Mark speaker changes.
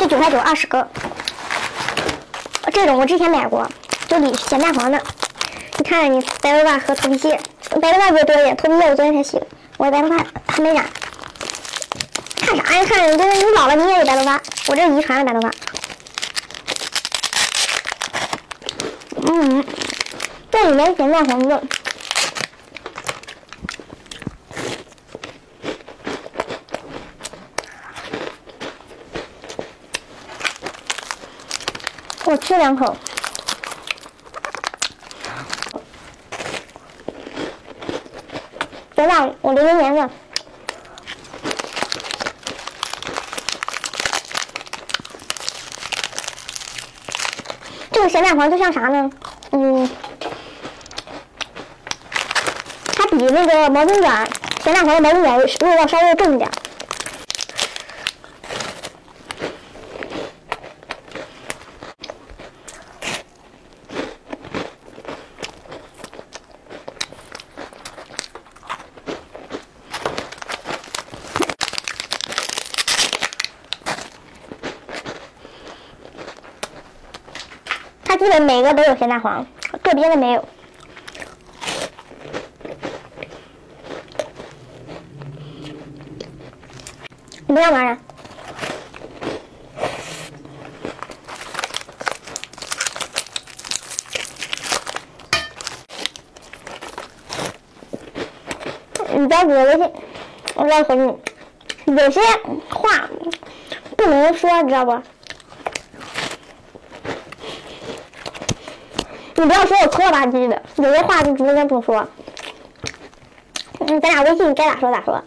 Speaker 1: 这九块九二十个，这种我之前买过，就里咸蛋黄的。你看，你白头发和头皮屑，白头发比较多一点，头皮屑我昨天才洗的，我白头发还没染。看啥呀？看，就是你老了你也有白头发，我这遗传的白头发。嗯，这里面咸蛋黄的。我吃两口，等等，我零零年的，这个咸蛋黄就像啥呢？嗯，它比那个毛巾卷咸蛋黄的毛巾卷味道稍微重一点。它基本每个都有咸蛋黄，个别的没有。你不要玩了！你加我微信，我来回你。有些话不能说，知道不？你不要说我磕了吧唧的，有些话就直接不说。嗯，咱俩微信该咋说咋说。